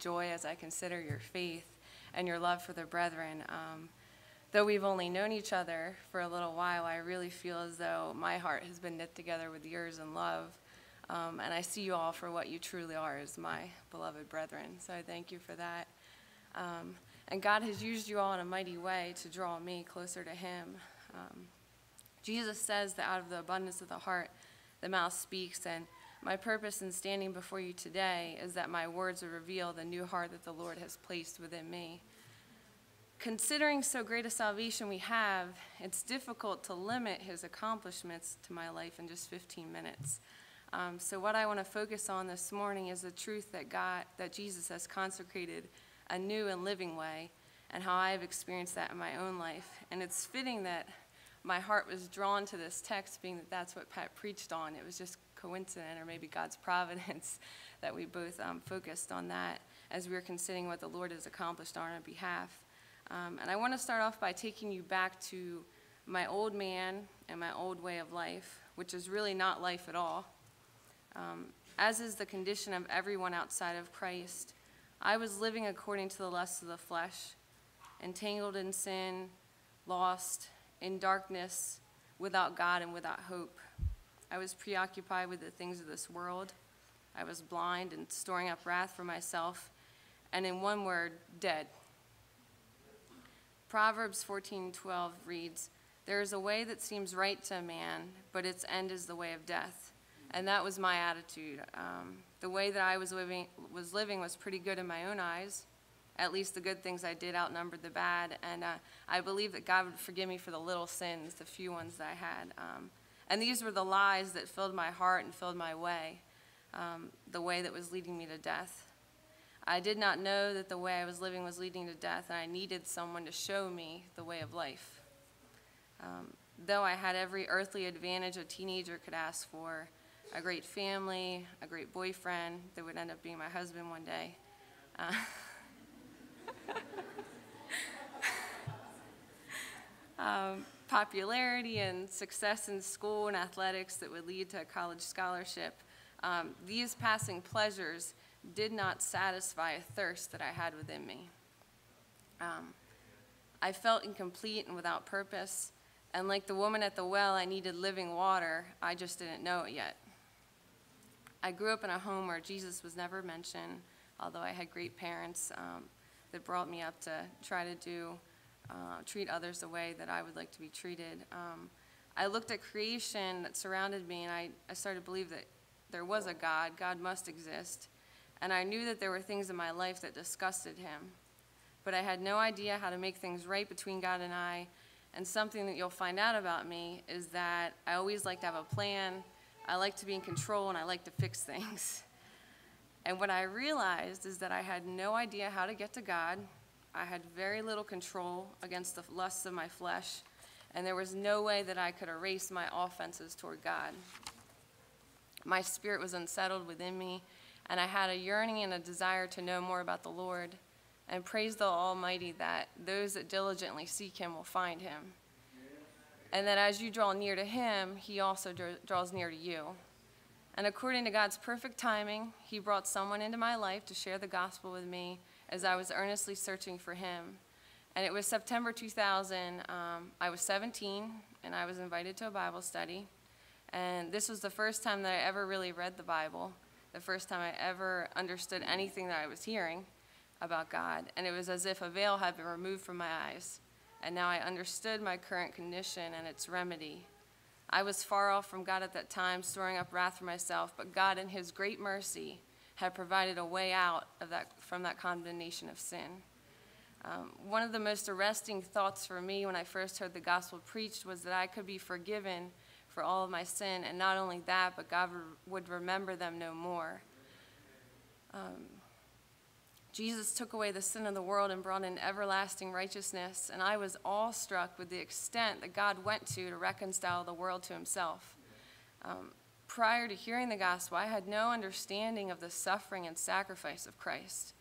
joy as I consider your faith and your love for the brethren. Um, though we've only known each other for a little while, I really feel as though my heart has been knit together with yours in love. Um, and I see you all for what you truly are as my beloved brethren. So I thank you for that. Um, and God has used you all in a mighty way to draw me closer to Him. Um, Jesus says that out of the abundance of the heart, the mouth speaks. And my purpose in standing before you today is that my words will reveal the new heart that the Lord has placed within me. Considering so great a salvation we have, it's difficult to limit his accomplishments to my life in just 15 minutes. Um, so what I want to focus on this morning is the truth that God, that Jesus has consecrated a new and living way, and how I have experienced that in my own life. And it's fitting that my heart was drawn to this text, being that that's what Pat preached on. It was just coincident, or maybe God's providence, that we both um, focused on that as we were considering what the Lord has accomplished on our behalf. Um, and I want to start off by taking you back to my old man and my old way of life, which is really not life at all. Um, as is the condition of everyone outside of Christ, I was living according to the lusts of the flesh, entangled in sin, lost, in darkness, without God and without hope. I was preoccupied with the things of this world. I was blind and storing up wrath for myself, and in one word, dead. Proverbs 14:12 reads, "There is a way that seems right to a man, but its end is the way of death." And that was my attitude. Um, the way that I was living was living was pretty good in my own eyes. At least the good things I did outnumbered the bad, and uh, I believe that God would forgive me for the little sins, the few ones that I had. Um, and these were the lies that filled my heart and filled my way, um, the way that was leading me to death. I did not know that the way I was living was leading to death, and I needed someone to show me the way of life. Um, though I had every earthly advantage a teenager could ask for a great family, a great boyfriend that would end up being my husband one day. Uh, popularity and success in school and athletics that would lead to a college scholarship. Um, these passing pleasures did not satisfy a thirst that I had within me. Um, I felt incomplete and without purpose, and like the woman at the well, I needed living water. I just didn't know it yet. I grew up in a home where Jesus was never mentioned, although I had great parents um, that brought me up to try to do uh, treat others the way that I would like to be treated. Um, I looked at creation that surrounded me, and I, I started to believe that there was a God. God must exist. And I knew that there were things in my life that disgusted him. But I had no idea how to make things right between God and I. And something that you'll find out about me is that I always like to have a plan. I like to be in control, and I like to fix things. And what I realized is that I had no idea how to get to God I had very little control against the lusts of my flesh, and there was no way that I could erase my offenses toward God. My spirit was unsettled within me, and I had a yearning and a desire to know more about the Lord. And praise the Almighty that those that diligently seek Him will find Him. And that as you draw near to Him, He also draws near to you. And according to God's perfect timing, He brought someone into my life to share the gospel with me as I was earnestly searching for him. And it was September 2000. Um, I was 17, and I was invited to a Bible study. And this was the first time that I ever really read the Bible, the first time I ever understood anything that I was hearing about God. And it was as if a veil had been removed from my eyes. And now I understood my current condition and its remedy. I was far off from God at that time, storing up wrath for myself, but God, in His great mercy, had provided a way out of that, from that condemnation of sin. Um, one of the most arresting thoughts for me when I first heard the gospel preached was that I could be forgiven for all of my sin, and not only that, but God would remember them no more. Um, Jesus took away the sin of the world and brought in everlasting righteousness, and I was awestruck with the extent that God went to to reconcile the world to himself. Um, prior to hearing the gospel, I had no understanding of the suffering and sacrifice of Christ.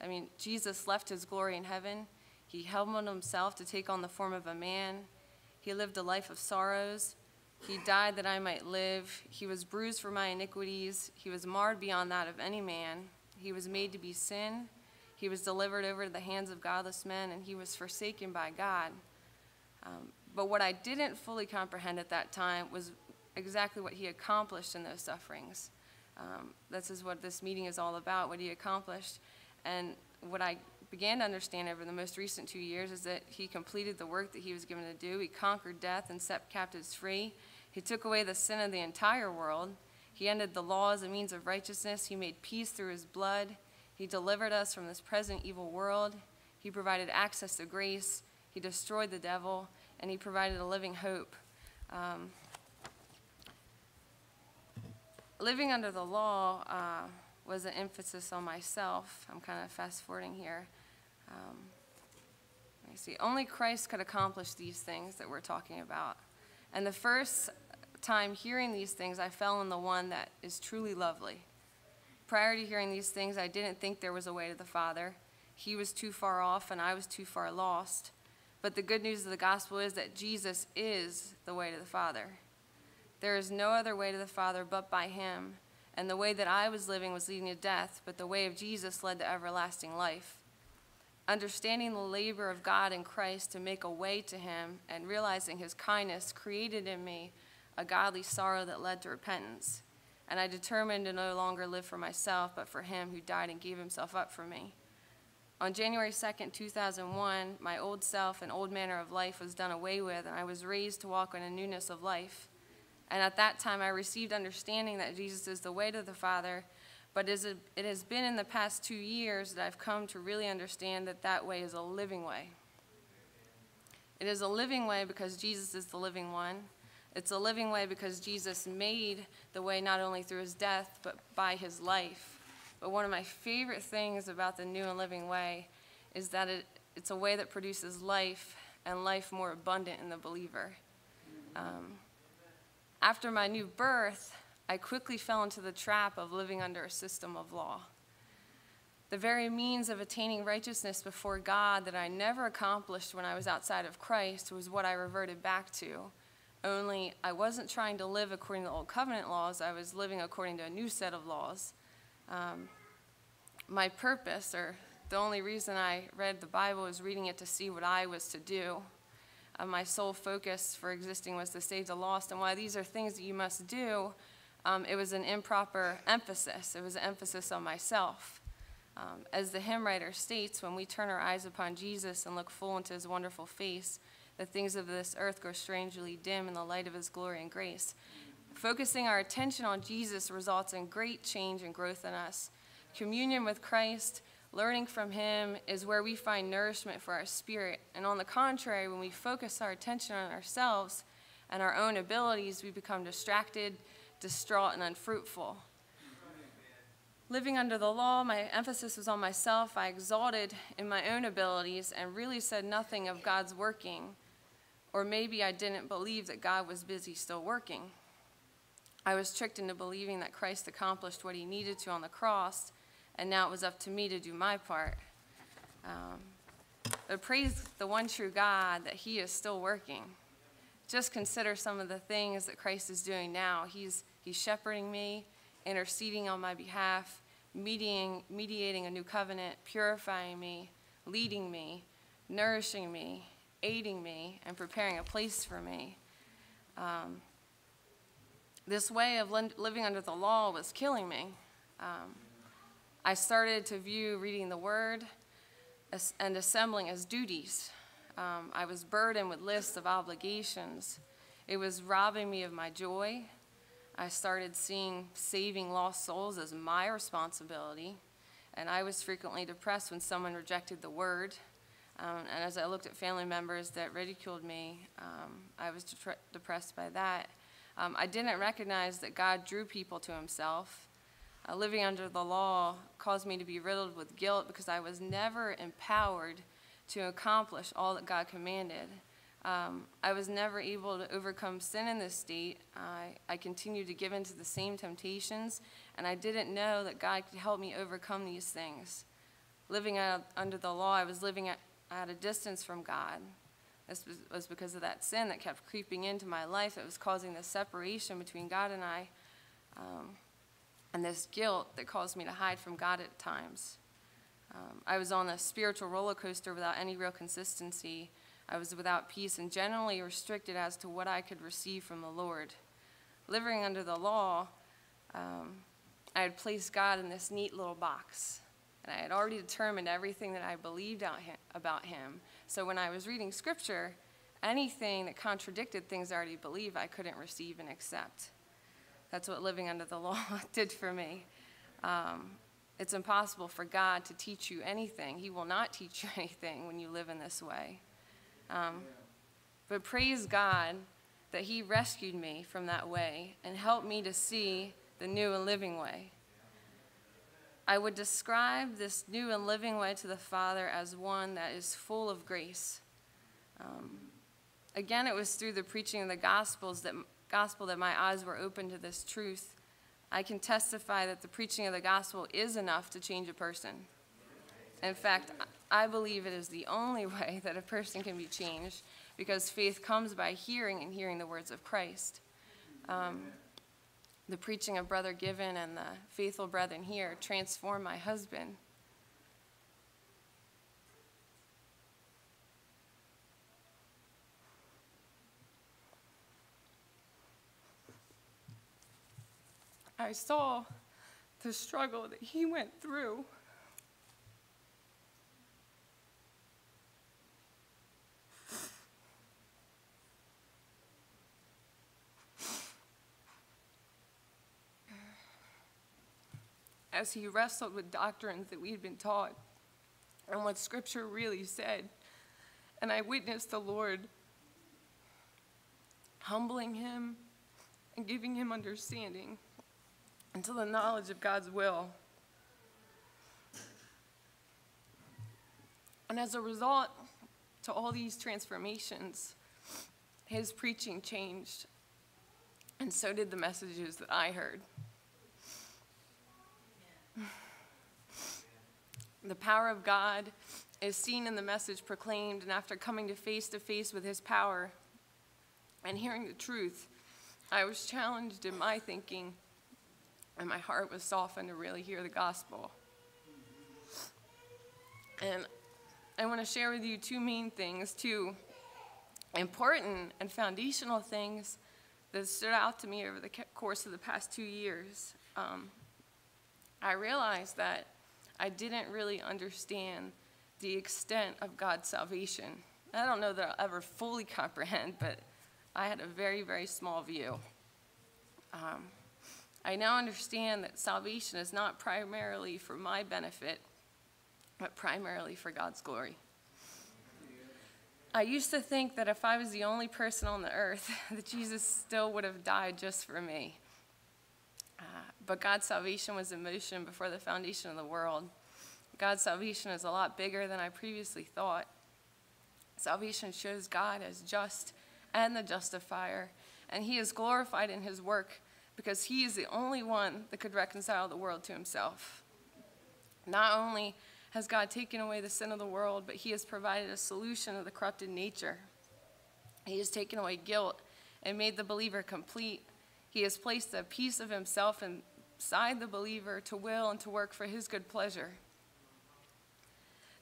I mean, Jesus left his glory in heaven. He humbled himself to take on the form of a man. He lived a life of sorrows. He died that I might live. He was bruised for my iniquities. He was marred beyond that of any man. He was made to be sin He was delivered over to the hands of godless men, and he was forsaken by God. Um, but what I didn't fully comprehend at that time was exactly what he accomplished in those sufferings. Um, this is what this meeting is all about, what he accomplished. And what I began to understand over the most recent two years is that he completed the work that he was given to do. He conquered death and set captives free. He took away the sin of the entire world. He ended the law as a means of righteousness. He made peace through his blood. He delivered us from this present evil world. He provided access to grace. He destroyed the devil, and he provided a living hope. Um, living under the law uh, was an emphasis on myself. I'm kind of fast forwarding here. Um, let me see. Only Christ could accomplish these things that we're talking about. And the first time hearing these things, I fell in the one that is truly lovely. Prior to hearing these things, I didn't think there was a way to the Father. He was too far off, and I was too far lost. But the good news of the gospel is that Jesus is the way to the Father. There is no other way to the Father but by him. And the way that I was living was leading to death, but the way of Jesus led to everlasting life. Understanding the labor of God in Christ to make a way to him and realizing his kindness created in me a godly sorrow that led to repentance. And I determined to no longer live for myself, but for him who died and gave himself up for me. On January 2nd, 2001, my old self and old manner of life was done away with, and I was raised to walk in a newness of life. And at that time, I received understanding that Jesus is the way to the Father. But it has been in the past two years that I've come to really understand that that way is a living way. It is a living way because Jesus is the living one. It's a living way because Jesus made the way not only through his death, but by his life. But one of my favorite things about the new and living way is that it, it's a way that produces life and life more abundant in the believer. Um, after my new birth, I quickly fell into the trap of living under a system of law. The very means of attaining righteousness before God that I never accomplished when I was outside of Christ was what I reverted back to. Only I wasn't trying to live according to the Old Covenant laws, I was living according to a new set of laws. Um, my purpose, or the only reason I read the Bible, was reading it to see what I was to do uh, my sole focus for existing was to save the lost. And while these are things that you must do, um, it was an improper emphasis. It was an emphasis on myself. Um, as the hymn writer states, when we turn our eyes upon Jesus and look full into his wonderful face, the things of this earth grow strangely dim in the light of his glory and grace. Focusing our attention on Jesus results in great change and growth in us. Communion with Christ Learning from Him is where we find nourishment for our spirit. And on the contrary, when we focus our attention on ourselves and our own abilities, we become distracted, distraught, and unfruitful. Living under the law, my emphasis was on myself. I exalted in my own abilities and really said nothing of God's working. Or maybe I didn't believe that God was busy still working. I was tricked into believing that Christ accomplished what he needed to on the cross and now it was up to me to do my part. Um, but praise the one true God that He is still working. Just consider some of the things that Christ is doing now. He's, he's shepherding me, interceding on my behalf, mediating, mediating a new covenant, purifying me, leading me, nourishing me, aiding me, and preparing a place for me. Um, this way of living under the law was killing me. Um, I started to view reading the Word and assembling as duties. Um, I was burdened with lists of obligations. It was robbing me of my joy. I started seeing saving lost souls as my responsibility, and I was frequently depressed when someone rejected the Word. Um, and as I looked at family members that ridiculed me, um, I was de depressed by that. Um, I didn't recognize that God drew people to Himself uh, living under the law caused me to be riddled with guilt because I was never empowered to accomplish all that God commanded. Um, I was never able to overcome sin in this state. I, I continued to give in to the same temptations, and I didn't know that God could help me overcome these things. Living out, under the law, I was living at, at a distance from God. This was, was because of that sin that kept creeping into my life. It was causing the separation between God and I. Um, and this guilt that caused me to hide from God at times. Um, I was on a spiritual roller coaster without any real consistency. I was without peace and generally restricted as to what I could receive from the Lord. Living under the law, um, I had placed God in this neat little box. And I had already determined everything that I believed about Him. So when I was reading Scripture, anything that contradicted things I already believed, I couldn't receive and accept. That's what living under the law did for me. Um, it's impossible for God to teach you anything. He will not teach you anything when you live in this way. Um, but praise God that He rescued me from that way and helped me to see the new and living way. I would describe this new and living way to the Father as one that is full of grace. Um, again, it was through the preaching of the Gospels that gospel that my eyes were open to this truth. I can testify that the preaching of the gospel is enough to change a person. In fact, I believe it is the only way that a person can be changed because faith comes by hearing and hearing the words of Christ. Um, the preaching of Brother Given and the faithful brethren here transformed my husband. I saw the struggle that he went through. As he wrestled with doctrines that we had been taught and what Scripture really said. And I witnessed the Lord humbling him and giving him understanding into the knowledge of God's will. And as a result to all these transformations, his preaching changed, and so did the messages that I heard. The power of God is seen in the message proclaimed, and after coming to face to face with his power and hearing the truth, I was challenged in my thinking and my heart was softened to really hear the gospel. And I want to share with you two main things, two important and foundational things that stood out to me over the course of the past two years. Um, I realized that I didn't really understand the extent of God's salvation. I don't know that I'll ever fully comprehend, but I had a very, very small view. Um, I now understand that salvation is not primarily for my benefit, but primarily for God's glory. I used to think that if I was the only person on the earth, that Jesus still would have died just for me. Uh, but God's salvation was in motion before the foundation of the world. God's salvation is a lot bigger than I previously thought. Salvation shows God as just and the justifier, and He is glorified in His work because he is the only one that could reconcile the world to himself. Not only has God taken away the sin of the world, but he has provided a solution of the corrupted nature. He has taken away guilt and made the believer complete. He has placed a piece of himself inside the believer to will and to work for his good pleasure.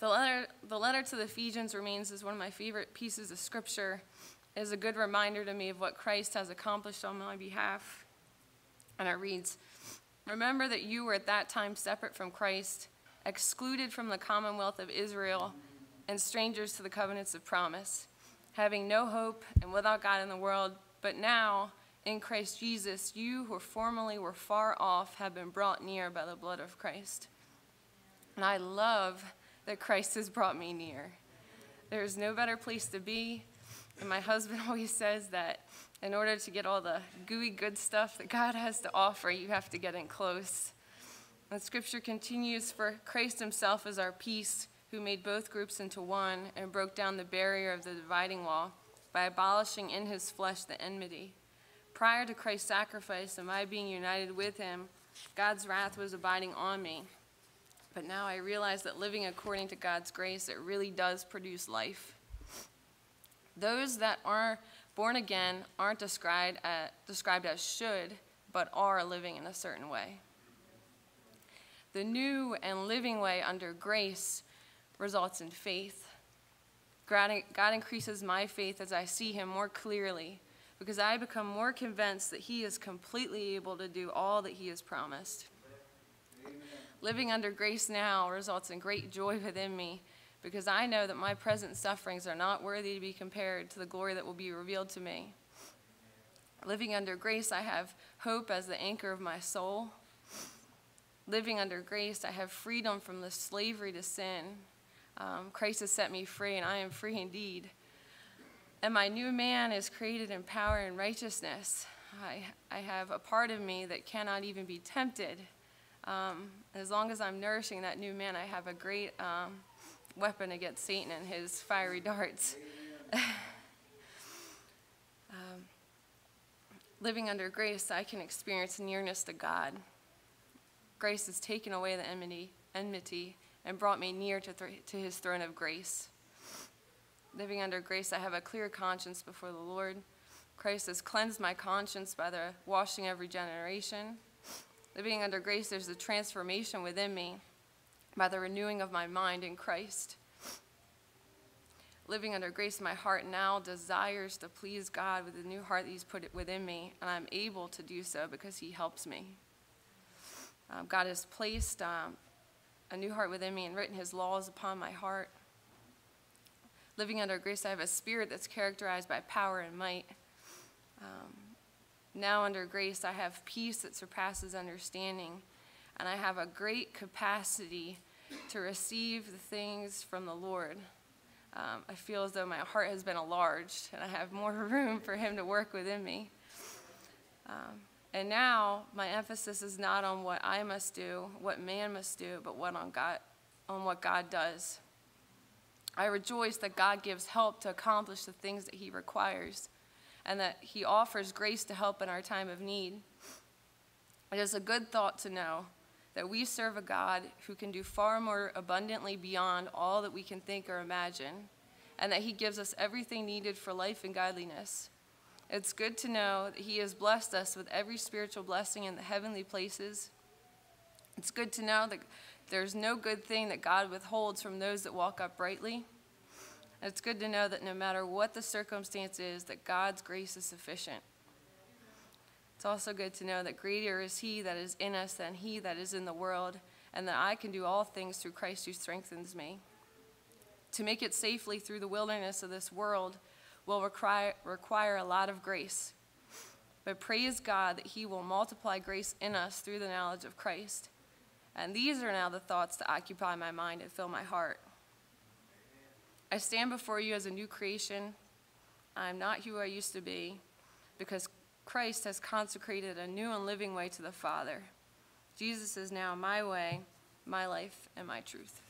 The letter, the letter to the Ephesians remains as one of my favorite pieces of scripture. It is a good reminder to me of what Christ has accomplished on my behalf. And it reads Remember that you were at that time separate from Christ, excluded from the commonwealth of Israel, and strangers to the covenants of promise, having no hope and without God in the world. But now, in Christ Jesus, you who formerly were far off have been brought near by the blood of Christ. And I love that Christ has brought me near. There is no better place to be. And my husband always says that in order to get all the gooey good stuff that God has to offer, you have to get in close. And scripture continues For Christ himself is our peace, who made both groups into one and broke down the barrier of the dividing wall by abolishing in his flesh the enmity. Prior to Christ's sacrifice and my being united with him, God's wrath was abiding on me. But now I realize that living according to God's grace, it really does produce life. Those that are born again aren't described, uh, described as should, but are living in a certain way. The new and living way under grace results in faith. God God increases my faith as I see Him more clearly because I become more convinced that He is completely able to do all that He has promised. Living under grace now results in great joy within me because I know that my present sufferings are not worthy to be compared to the glory that will be revealed to me. Living under grace, I have hope as the anchor of my soul. Living under grace, I have freedom from the slavery to sin. Um, Christ has set me free, and I am free indeed. And my new man is created in power and righteousness. I, I have a part of me that cannot even be tempted um, as long as I'm nourishing that new man, I have a great um, weapon against Satan and his fiery darts. um, living under grace, I can experience nearness to God. Grace has taken away the enmity, enmity and brought me near to, to his throne of grace. Living under grace, I have a clear conscience before the Lord. Christ has cleansed my conscience by the washing of regeneration. Living under grace, there's a transformation within me by the renewing of my mind in Christ. Living under grace, my heart now desires to please God with the new heart that He's put within me, and I'm able to do so because He helps me. Um, God has placed um, a new heart within me and written His laws upon my heart. Living under grace, I have a spirit that's characterized by power and might. Um, now, under grace, I have peace that surpasses understanding, and I have a great capacity to receive the things from the Lord. Um, I feel as though my heart has been enlarged, and I have more room for Him to work within me. Um, and now, my emphasis is not on what I must do, what man must do, but what on God, on what God does. I rejoice that God gives help to accomplish the things that He requires and that He offers grace to help in our time of need. It is a good thought to know that we serve a God who can do far more abundantly beyond all that we can think or imagine, and that He gives us everything needed for life and godliness. It's good to know that He has blessed us with every spiritual blessing in the heavenly places. It's good to know that there's no good thing that God withholds from those that walk uprightly. It's good to know that no matter what the circumstance is, that God's grace is sufficient. It's also good to know that greater is He that is in us than He that is in the world, and that I can do all things through Christ who strengthens me. To make it safely through the wilderness of this world will require, require a lot of grace. But praise God that He will multiply grace in us through the knowledge of Christ. And these are now the thoughts that occupy my mind and fill my heart. I stand before you as a new creation. I'm not who I used to be because Christ has consecrated a new and living way to the Father. Jesus is now my way, my life, and my truth.